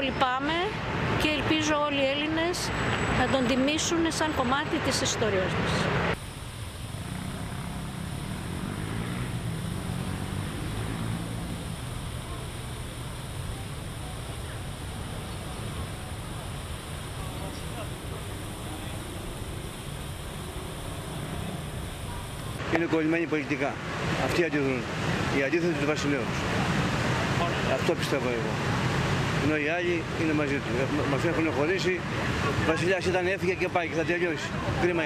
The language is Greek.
λυπάμαι και ελπίζω όλοι οι Έλληνες να τον τιμήσουν σαν κομμάτι της ιστορίας μας. είναι κολλημένοι πολιτικά. Αυτοί αντιδρούν. Η αντίθεση του βασιλέου. Αυτό πιστεύω εγώ. Ενώ οι άλλοι είναι μαζί τους. Μας έχουν χωρίσει. Ο βασιλιάς ήταν έφυγε και πάει και θα τελειώσει. Κρίμα.